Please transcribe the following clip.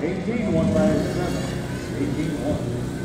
18, one by seven. 18, one.